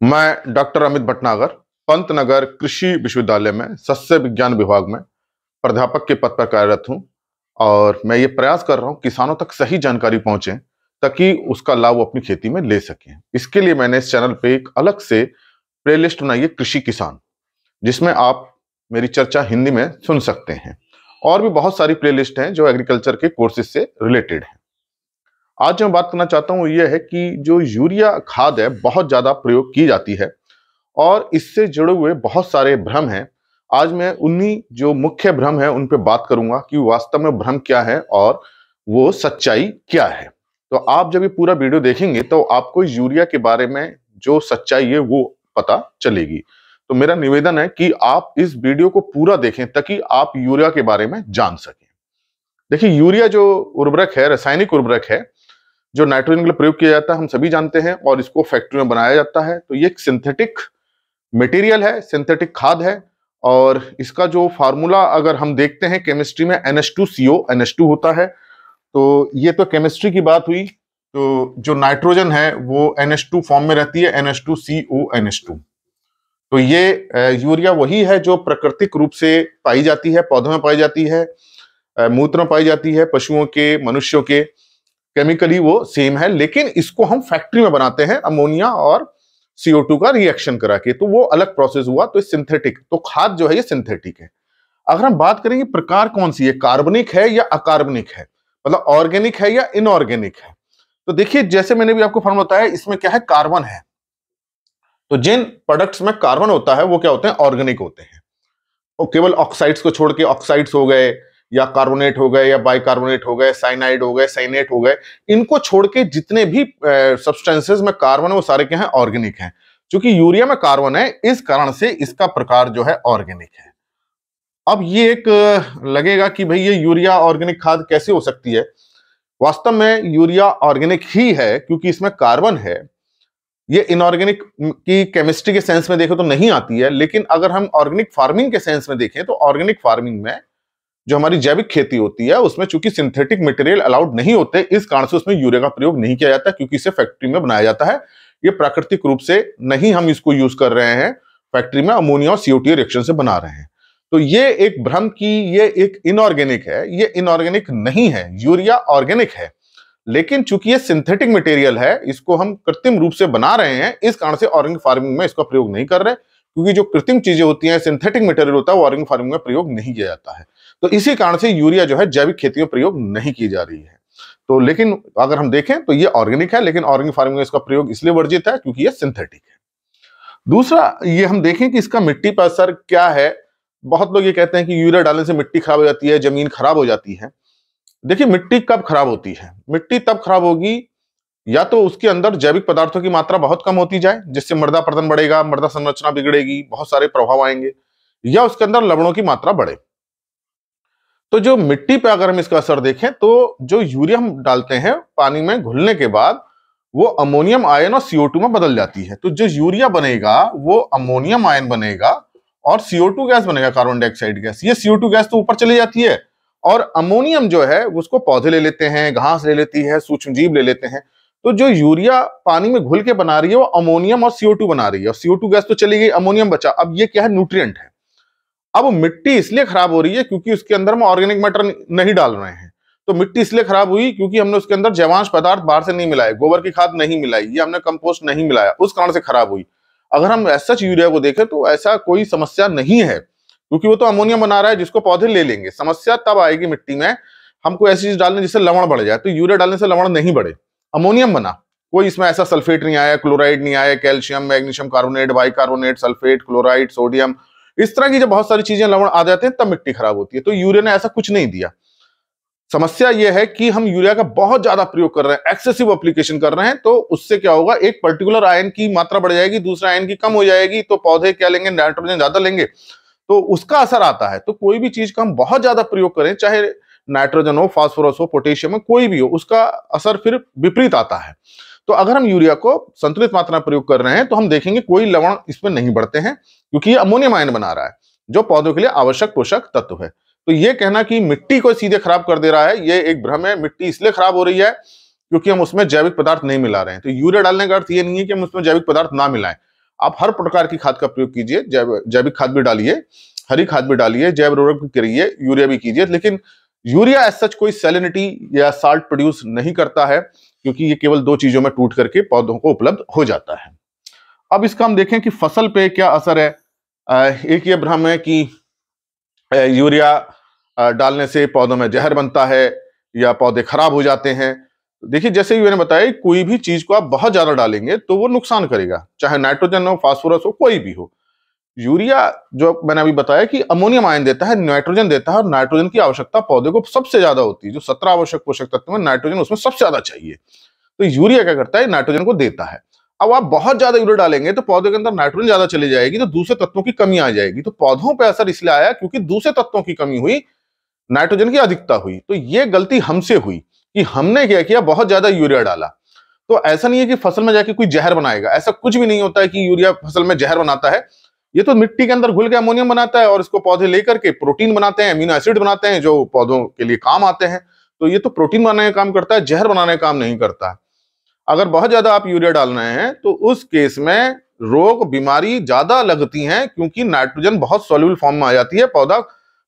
मैं डॉक्टर अमित भटनागर, पंतनगर कृषि विश्वविद्यालय में सस्य विज्ञान विभाग में प्राध्यापक के पद पर कार्यरत हूँ और मैं ये प्रयास कर रहा हूँ किसानों तक सही जानकारी पहुँचे ताकि उसका लाभ वो अपनी खेती में ले सकें। इसके लिए मैंने इस चैनल पे एक अलग से प्लेलिस्ट बनाई है कृषि किसान, जिसमें आप मेरी चर्चा हिंदी में सुन सकते हैं। और भी बहुत सारी प्लेलिस्ट हैं जो एग्रीकल्चर के कोर्सेज से रिलेटेड हैं। आज मैं बात करना चाहता हूँ यह है कि जो यूरिया खाद है, बहुत ज़्यादा प्रयोग की जाती है और इससे जुड़े हुए बहुत सारे भ्रम हैं। आज मैं उन्हीं जो मुख्य भ्रम है, उन पर बात करूँगा कि वास्तव में भ्रम क्या है और वो सच्चाई क्या है। तो आप जब ये पूरा वीडियो देखेंगे तो आपको यूरिया के बारे में जो सच्चाई है, वो पता चलेगी। तो मेरा निवेदन है कि आप इस वीडियो को पूरा देखें ताकि आप यूरिया के बारे में जान सकें। देखिए, यूरिया जो उर्वरक है, रासायनिक उर्वरक है जो नाइट्रोजन के लिए प्रयोग किया जाता है, हम सभी जानते हैं और इसको फैक्ट्री में बनाया जाता है। तो ये एक सिंथेटिक मटेरियल है, सिंथेटिक खाद है और इसका जो फार्मूला अगर हम देखते हैं केमिस्ट्री में NH2CO NH2 होता है। तो ये तो केमिस्ट्री की बात हुई तो जो नाइट्रोजन है वो NH2 फॉर्म में रहती है NH2CO NH2 तो ये यूरिया वही है जो प्राकृतिक रूप से पाई जाती है, पौधों में पाई जाती है मूत्र में पाई जाती है, पशुओं के, मनुष्यों के। केमिकली वो सेम है, लेकिन इसको हम फैक्ट्री में बनाते हैं अमोनिया और CO2 का रिएक्शन करा के तो वो अलग प्रोसेस हुआ तो सिंथेटिक तो खाद जो है ये सिंथेटिक है। अगर हम बात करेंगे प्रकार कौन सी है कार्बनिक है या अकार्बनिक है? मतलब ऑर्गेनिक है या इनऑर्गेनिक है? तो देखिए, जैसे मैंने भी आपको फॉर्म बताया, इसमें क्या है? कार्बन है। तो जिन प्रोडक्ट्स में कार्बन होता है, वो क्या होते हैं? ऑर्गेनिक होते हैं। और केवल ऑक्साइड्स को छोड़ के ऑक्साइड्स हो गए या कार्बोनेट हो गए या बाइकार्बोनेट हो गए, साइनाइड हो गए, साइनेट हो गए, इनको छोड़ के जितने भी सब्सटेंसेस में कार्बन है, वो सारे क्या है? ऑर्गेनिक हैं। क्योंकि यूरिया में कार्बन है, इस कारण से इसका प्रकार जो है ऑर्गेनिक है। अब ये एक लगेगा कि भाई ये यूरिया ऑर्गेनिक खाद कैसे हो सकती है? वास्तव में यूरिया ऑर्गेनिक ही है, क्योंकि इसमें कार्बन है। ये इनऑर्गेनिक की केमिस्ट्री के सेंस में देखें तो नहीं आती है, लेकिन अगर हम ऑर्गेनिक फ़ार्मिंग के सेंस में देखें तो ऑर्गेनिक फ़ार्मिंग में जो हमारी जैविक खेती होती है, उसमें चूँकि सिंथेटिक मटेरियल अलाउड नहीं होते, इस कारण से उसमें यूरिया का प्रयोग नहीं किया जाता, क्योंकि इसे फैक्ट्री में बनाया जाता है। ये प्राकृतिक रूप से नहीं हम इसको यूज़ कर रहे हैं फैक्ट्री में अमोनिया और सीओटी रिएक्शन से बना रहे हैं। तो ये एक भ्रम की, ये एक इनऑर्गेनिक है, ये इनऑर्गेनिक नहीं है, यूरिया ऑर्गेनिक है। लेकिन चूँकि ये सिंथेटिक मटेरियल है, इसको हम कृत्रिम रूप से बना रहे हैं, इस कारण से ऑर्गेनिक फ़ार्मिंग में इसका प्रयोग नहीं कर रहे। क्योंकि जो कृत्रिम चीज़ें होती हैं सिंथेटिक मटेरियल होता है वो फ़ार्मिंग में प्रयोग नहीं किया जाता है। तो इसी कारण से यूरिया जो है, जैविक खेती में प्रयोग नहीं की जा रही है। तो लेकिन अगर हम देखें तो ये ऑर्गेनिक है, लेकिन ऑर्गेनिक फ़ार्मिंग में इसका प्रयोग इसलिए वर्जित है क्योंकि ये सिंथेटिक है। दूसरा, ये हम देखें कि इसका मिट्टी पर असर क्या है। बहुत लोग ये कहते हैं कि यूरिया डालने से मिट्टी खराब हो जाती है, ज़मीन खराब हो जाती है। देखिए, मिट्टी कब खराब होती है? मिट्टी तब खराब होगी या तो उसके अंदर जैविक पदार्थों की मात्रा बहुत कम होती जाए, जिससे मृदा प्रदन बढ़ेगा, मृदा संरचना बिगड़ेगी, बहुत सारे प्रभाव आएँगे, या उसके अंदर लवणों की मात्रा बढ़े। तो जो मिट्टी पे अगर हम इसका असर देखें तो जो यूरिया हम डालते हैं पानी में घुलने के बाद, वो अमोनियम आयन और सीओ में बदल जाती है। तो जो यूरिया बनेगा, वो अमोनियम आयन बनेगा और सीओ गैस बनेगा कार्बन डाइऑक्साइड गैस। ये सीओ गैस तो ऊपर चली जाती है और अमोनियम जो है, उसको पौधे ले लेते हैं, घास ले लेती है सूक्ष्म जीव ले लेते हैं। तो जो यूरिया पानी में घुल के बना रही है, वो अमोनियम और सीओ बना रही है। और सीओ गैस तो चली गई, अमोनियम बचा। अब ये क्या है? न्यूट्रिएंट है। अब मिट्टी इसलिए खराब हो रही है क्योंकि उसके अंदर हम ऑर्गेनिक मैटर नहीं डाल रहे हैं। तो मिट्टी इसलिए खराब हुई क्योंकि हमने उसके अंदर जैवांश पदार्थ बाहर से नहीं मिलाए, गोबर की खाद नहीं मिलाई, या हमने कंपोस्ट नहीं मिलाया, उस कारण से खराब हुई। अगर हम ऐसा यूरिया को देखें तो ऐसा कोई समस्या नहीं है, क्योंकि वो तो अमोनिया बना रहा है, जिसको पौधे ले लेंगे। समस्या तब आएगी मिट्टी में, हमको ऐसी चीज़ डालने जिससे लवण बढ़ जाए। तो यूरिया डालने से लवण नहीं बढ़े। अमोनियम बना। कोई इसमें ऐसा सल्फेट नहीं आया, क्लोराइड नहीं आया, calcium, magnesium, carbonate, bicarbonate, sulphate, chloride, sodium, इस तरह की जब बहुत सारी चीज़ें लवण आ जाते हैं, तब मिट्टी खराब होती है। तो यूरिया ने ऐसा कुछ नहीं दिया। समस्या यह है कि हम यूरिया का बहुत ज़्यादा प्रयोग कर रहे हैं, एक्सेसिव एप्लीकेशन कर रहे हैं तो उससे क्या होगा, एक पर्टिकुलर आयन की मात्रा बढ़ जाएगी, दूसरा आयन की कम हो जाएगी तो पौधे क्या लेंगे, नाइट्रोजन ज़्यादा लेंगे। तो उसका असर आता है। तो कोई भी चीज़ का हम बहुत ज़्यादा प्रयोग करें, चाहे नाइट्रोजन हो, फास्फोरस हो, पोटेशियम हो, कोई भी हो, उसका असर फिर विपरीत आता है। तो अगर हम यूरिया को संतुलित मात्रा प्रयोग कर रहे हैं तो हम देखेंगे कोई लवण इसमें नहीं बढ़ते हैं, क्योंकि ये अमोनियम आयन बना रहा है, जो पौधों के लिए आवश्यक पोषक तत्व है। तो ये कहना कि मिट्टी को सीधे खराब कर दे रहा है, ये एक भ्रम है, मिट्टी इसलिए खराब हो रही है, क्योंकि हम उसमें जैविक पदार्थ नहीं मिला रहे हैं। तो यूरिया डालने का अर्थ ये नहीं है कि हम उसमें जैविक पदार्थ ना मिलाएँ। आप हर प्रकार की खाद का प्रयोग कीजिए जैविक खाद भी डालिए, हरी खाद भी डालिए, जैव उर्वरक भी करिए, यूरिया भी कीजिए, लेकिन यूरिया एज सच कोई सेलिनिटी या साल्ट प्रोड्यूस नहीं करता है, क्योंकि ये केवल दो चीज़ों में टूट करके पौधों को उपलब्ध हो जाता है। अब इसका हम देखें कि फ़सल पे क्या असर है। एक ये भ्रम है कि यूरिया डालने से पौधों में जहर बनता है या पौधे खराब हो जाते हैं। देखिए, जैसे ही मैंने बताया, कोई भी चीज़ को आप बहुत ज़्यादा डालेंगे तो वो नुकसान करेगा, चाहे नाइट्रोजन हो फास्फोरस हो, कोई भी हो। यूरिया जो मैंने अभी बताया कि अमोनियम आयन देता है, नाइट्रोजन देता है और नाइट्रोजन की आवश्यकता पौधे को सबसे ज़्यादा होती है। जो सत्रह आवश्यक पोषक तत्व में नाइट्रोजन उसमें सबसे ज़्यादा चाहिए। तो यूरिया क्या करता है? नाइट्रोजन को देता है। अब आप बहुत ज़्यादा यूरिया डालेंगे तो पौधे के अंदर नाइट्रोजन ज़्यादा चली जाएगी तो दूसरे तत्वों की कमी आ जाएगी। तो पौधों पर असर इसलिए आया क्योंकि दूसरे तत्वों की कमी हुई, नाइट्रोजन की अधिकता हुई। तो ये गलती हमसे हुई कि हमने क्या किया? बहुत ज़्यादा यूरिया डाला। तो ऐसा नहीं है कि फ़सल में जाके कोई जहर बनाएगा। ऐसा कुछ भी नहीं होता है कि यूरिया फ़सल में जहर बनाता है। ये तो मिट्टी के अंदर घुल के अमोनियम बनाता है और इसको पौधे लेकर के प्रोटीन बनाते हैं अमीनो एसिड बनाते हैं, जो पौधों के लिए काम आते हैं। तो ये तो प्रोटीन बनाने का काम करता है, जहर बनाने का काम नहीं करता। अगर बहुत ज़्यादा आप यूरिया डाल रहे हैं तो उस केस में रोग, बीमारी ज़्यादा लगती हैं, क्योंकि नाइट्रोजन बहुत सोल्यूबल फॉर्म में आ जाती है, पौधा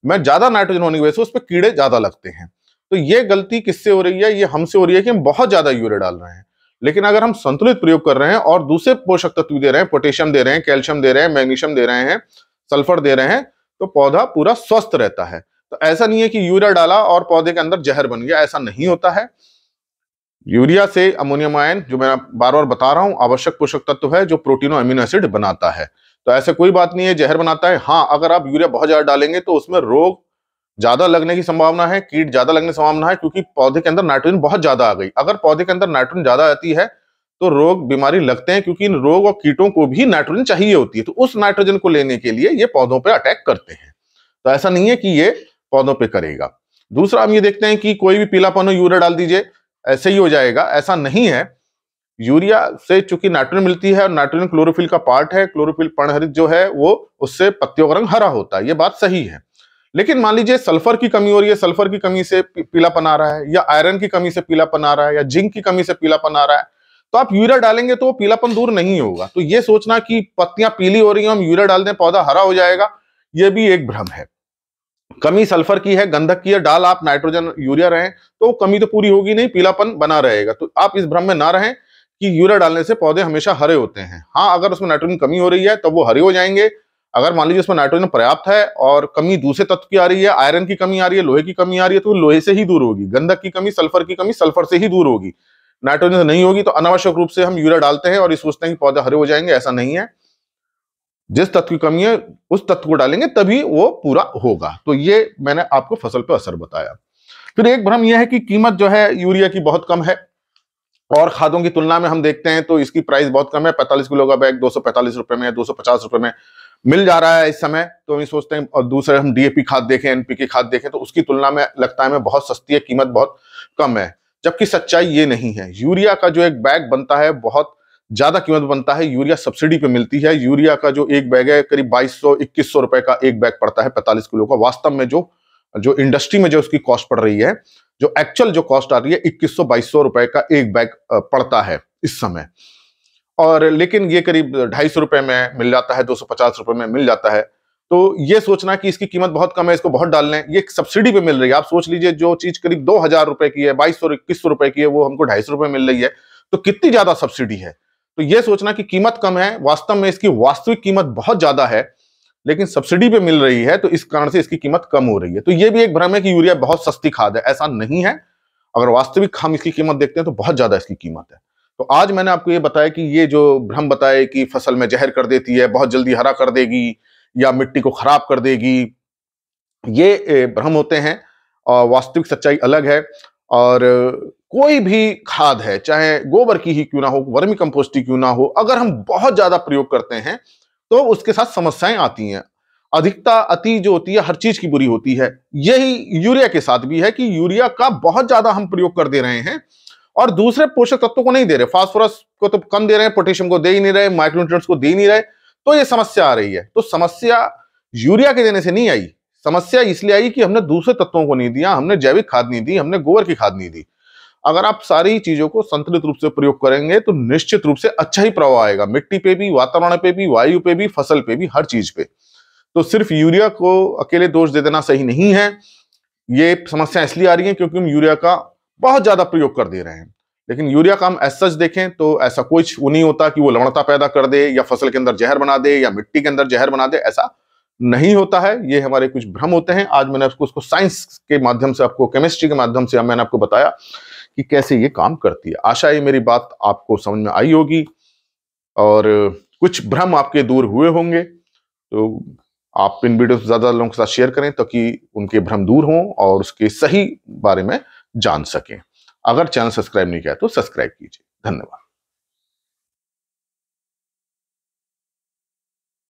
में ज़्यादा नाइट्रोजन होने की वजह से उस पर कीड़े ज़्यादा लगते हैं। तो ये गलती किससे हो रही है, ये हमसे हो रही है कि हम बहुत ज़्यादा यूरिया डाल रहे हैं। लेकिन अगर हम संतुलित प्रयोग कर रहे हैं और दूसरे पोषक तत्व दे रहे हैं, पोटेशियम दे रहे हैं, कैल्शियम दे रहे हैं, मैग्नीशियम दे रहे हैं, सल्फ़र दे रहे हैं तो पौधा पूरा स्वस्थ रहता है। तो ऐसा नहीं है कि यूरिया डाला और पौधे के अंदर जहर बन गया, ऐसा नहीं होता है। यूरिया से अमोनियम आयन, जो मैं बार बार बता रहा हूँ, आवश्यक पोषक तत्व है जो प्रोटीनो अमीनो एसिड बनाता है। तो ऐसे कोई बात नहीं है, जहर बनाता है। हाँ अगर आप यूरिया बहुत ज़्यादा डालेंगे तो उसमें रोग ज़्यादा लगने की संभावना है, कीट ज़्यादा लगने की संभावना है, क्योंकि पौधे के अंदर नाइट्रोजन बहुत ज़्यादा आ गई। अगर पौधे के अंदर नाइट्रोजन ज़्यादा आती है तो रोग बीमारी लगते हैं, क्योंकि इन रोग और कीटों को भी नाइट्रोजन चाहिए होती है। तो उस नाइट्रोजन को लेने के लिए ये पौधों पर अटैक करते हैं। तो ऐसा नहीं है कि ये पौधों पर करेगा। दूसरा हम ये देखते हैं कि कोई भी पीलापन हो, यूरिया डाल दीजिए, ऐसे ही हो जाएगा। ऐसा नहीं है। यूरिया से चूँकि नाइट्रोजन मिलती है और नाइट्रोजन क्लोरोफिल का पार्ट है, क्लोरोफिल पर्णहरित जो है, वो उससे पत्तियों का रंग हरा होता है। ये बात सही है। लेकिन मान लीजिए सल्फ़र की कमी हो रही है, सल्फ़र की कमी से पीलापन आ रहा है, या आयरन की कमी से पीलापन आ रहा है, या जिंक की कमी से पीलापन आ रहा है तो आप यूरिया डालेंगे तो वो पीलापन दूर नहीं होगा। तो ये सोचना कि पत्तियाँ पीली हो रही हैं, हम यूरिया डाल दें, पौधा हरा हो जाएगा, ये भी एक भ्रम है। कमी सल्फ़र की है, गंधक की है, डाल आप नाइट्रोजन, यूरिया रहे तो कमी तो पूरी होगी नहीं, पीलापन बना रहेगा। तो आप इस भ्रम में ना रहें कि यूरिया डालने से पौधे हमेशा हरे होते हैं। हाँ अगर उसमें नाइट्रोजन कमी हो रही है तो वो हरे हो जाएँगे अगर मान लीजिए उसमें नाइट्रोजन पर्याप्त है और कमी दूसरे तत्व की आ रही है, आयरन की कमी आ रही है, लोहे की कमी आ रही है तो लोहे से ही दूर होगी। गंधक की कमी, सल्फ़र की कमी, सल्फ़र से ही दूर होगी। नाइट्रोजन नहीं होगी तो अनावश्यक रूप से हम यूरिया डालते हैं और ये सोचते हैं कि पौधे हरे हो जाएँगे, ऐसा नहीं है। जिस तत्व की कमी है, उस तत्व को डालेंगे, तभी वो पूरा होगा। तो ये मैंने आपको फ़सल पर असर बताया। फिर एक भ्रम यह है कि कीमत जो है, यूरिया की बहुत कम है और खादों की तुलना में हम देखते हैं तो इसकी प्राइस बहुत कम है। पैंतालीस किलो का बैग दो सौ पैंतालीस रुपए में सौ पचास रुपए में मिल जा रहा है इस समय तो हम सोचते हैं, और दूसरे हम डीएपी खाद देखें एनपीके खाद देखें तो उसकी तुलना में लगता है बहुत सस्ती है, कीमत बहुत कम है। जबकि सच्चाई ये नहीं है। यूरिया का जो एक बैग बनता है, बहुत ज़्यादा कीमत बनता है, यूरिया सब्सिडी पे मिलती है। यूरिया का जो एक बैग है, करीब बाईस सौ, इक्कीस सौ रुपए का एक बैग पड़ता है, पैंतालीस किलो का। वास्तव में जो जो इंडस्ट्री में जो उसकी कॉस्ट पड़ रही है, जो एक्चुअल जो कॉस्ट आ रही है, इक्कीस सौ, बाईस सौ रुपए का एक बैग पड़ता है इस समय। और लेकिन ये करीब ढाई सौ रुपए में मिल जाता है, दो सौ पचास रुपए में मिल जाता है। तो ये सोचना कि इसकी कीमत बहुत कम है, इसको बहुत डाल लें ये सब्सिडी पे मिल रही है। आप सोच लीजिए, जो चीज़ करीब दो हज़ार रुपए की है, बाईस सौ, इक्कीस सौ रुपए की है, वो हमको ढाई सौ रुपए मिल रही है तो कितनी ज़्यादा सब्सिडी है? तो ये सोचना कि कीमत कम है, वास्तव में इसकी वास्तविक कीमत बहुत ज़्यादा है, लेकिन सब्सिडी पे मिल रही है तो इस कारण से इसकी कीमत कम हो रही है। तो ये भी एक भ्रम है कि यूरिया बहुत सस्ती खाद है, ऐसा नहीं है। अगर वास्तविक हम इसकी कीमत देखते हैं तो बहुत ज़्यादा इसकी कीमत है। तो आज मैंने आपको ये बताया कि ये जो भ्रम बताए कि फ़सल में जहर कर देती है, बहुत जल्दी हरा कर देगी या मिट्टी को खराब कर देगी, ये भ्रम होते हैं और वास्तविक सच्चाई अलग है और कोई भी खाद है, चाहे गोबर की ही क्यों ना हो, वर्मी कंपोस्ट क्यों ना हो, अगर हम बहुत ज़्यादा प्रयोग करते हैं तो उसके साथ समस्याएँ आती हैं। अधिकता अति जो होती है, हर चीज़ की बुरी होती है। यही यूरिया के साथ भी है कि यूरिया का बहुत ज़्यादा हम प्रयोग कर दे रहे हैं और दूसरे पोषक तत्वों को नहीं दे रहे। फास्फोरस को तो कम दे रहे हैं पोटेशियम को दे ही नहीं रहे माइक्रोन्यूट्रिएंट्स को दे ही नहीं रहे। तो ये समस्या आ रही है। तो समस्या यूरिया के देने से नहीं आई। समस्या इसलिए आई कि हमने दूसरे तत्वों को नहीं दिया, हमने जैविक खाद नहीं दी, हमने गोबर की खाद नहीं दी। अगर आप सारी चीज़ों को संतुलित रूप से प्रयोग करेंगे तो निश्चित रूप से अच्छा ही प्रभाव आएगा। मिट्टी पे भी, वातावरण पे भी, वायु पे भी, फ़सल पे भी, हर चीज़ पे। तो सिर्फ़ यूरिया को अकेले दोष दे देना सही नहीं है। ये समस्या इसलिए आ रही है क्योंकि हम यूरिया का बहुत ज़्यादा प्रयोग कर दे रहे हैं। लेकिन यूरिया का हम एज सच देखें तो ऐसा कुछ वो नहीं होता कि वो लवणता पैदा कर दे या फ़सल के अंदर जहर बना दे या मिट्टी के अंदर जहर बना दे, ऐसा नहीं होता है। ये हमारे कुछ भ्रम होते हैं। आज मैंने उसको उसको साइंस के माध्यम से, आपको केमिस्ट्री के माध्यम से, मैंने आपको बताया कि कैसे ये काम करती है। आशा है मेरी बात आपको समझ में आई होगी और कुछ भ्रम आपके दूर हुए होंगे। तो आप इन वीडियो ज़्यादा लोगों के साथ शेयर करें ताकि उनके भ्रम दूर हों और उसके सही बारे में जान सकें। अगर चैनल सब्सक्राइब नहीं किया तो सब्सक्राइब कीजिए। धन्यवाद।